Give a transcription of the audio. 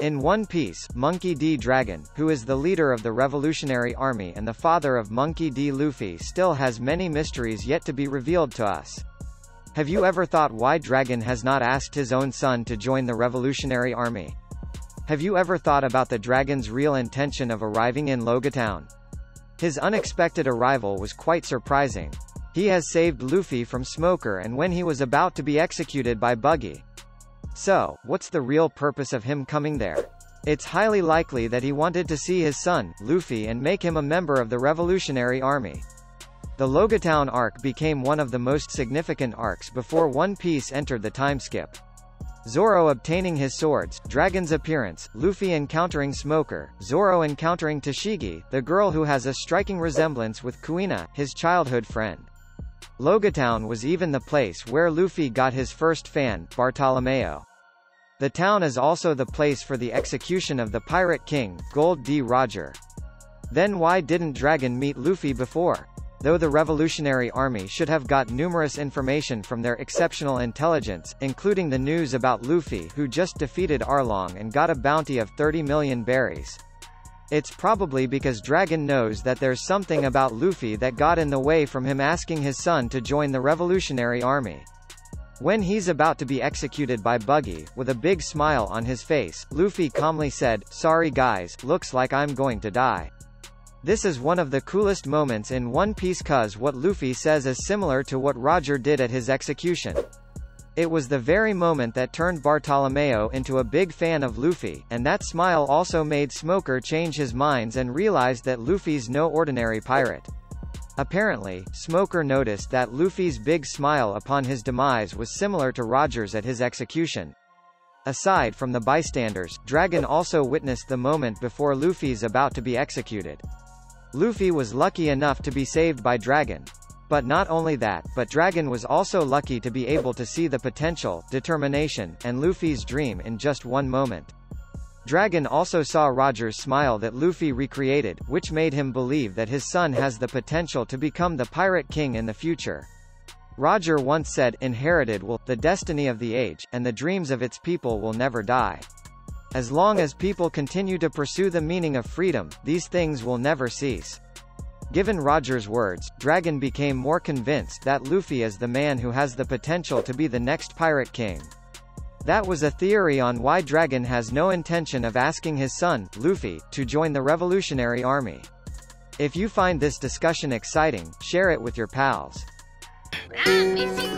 In One Piece, Monkey D. Dragon, who is the leader of the Revolutionary Army and the father of Monkey D. Luffy still has many mysteries yet to be revealed to us. Have you ever thought why Dragon has not asked his own son to join the Revolutionary Army? Have you ever thought about the dragon's real intention of arriving in Loguetown? His unexpected arrival was quite surprising. He has saved Luffy from Smoker and when he was about to be executed by Buggy. So, what's the real purpose of him coming there? It's highly likely that he wanted to see his son, Luffy and make him a member of the Revolutionary Army. The Loguetown arc became one of the most significant arcs before One Piece entered the time skip. Zoro obtaining his swords, Dragon's appearance, Luffy encountering Smoker, Zoro encountering Tashigi, the girl who has a striking resemblance with Kuina, his childhood friend. Loguetown was even the place where Luffy got his first fan, Bartolomeo. The town is also the place for the execution of the Pirate King, Gold D. Roger. Then why didn't Dragon meet Luffy before? Though the Revolutionary Army should have got numerous information from their exceptional intelligence, including the news about Luffy who just defeated Arlong and got a bounty of 30 million berries. It's probably because Dragon knows that there's something about Luffy that got in the way from him asking his son to join the Revolutionary Army. When he's about to be executed by Buggy, with a big smile on his face, Luffy calmly said, Sorry guys, looks like I'm going to die. This is one of the coolest moments in One Piece cause what Luffy says is similar to what Roger did at his execution. It was the very moment that turned Bartolomeo into a big fan of Luffy, and that smile also made Smoker change his minds and realize that Luffy's no ordinary pirate. Apparently, Smoker noticed that Luffy's big smile upon his demise was similar to Roger's at his execution. Aside from the bystanders, Dragon also witnessed the moment before Luffy's about to be executed. Luffy was lucky enough to be saved by Dragon. But not only that, but Dragon was also lucky to be able to see the potential, determination, and Luffy's dream in just one moment. Dragon also saw Roger's smile that Luffy recreated, which made him believe that his son has the potential to become the Pirate King in the future. Roger once said, inherited will, the destiny of the age, and the dreams of its people will never die. As long as people continue to pursue the meaning of freedom, these things will never cease. Given Roger's words, Dragon became more convinced that Luffy is the man who has the potential to be the next Pirate King. That was a theory on why Dragon has no intention of asking his son, Luffy, to join the Revolutionary Army. If you find this discussion exciting, share it with your pals. Ah!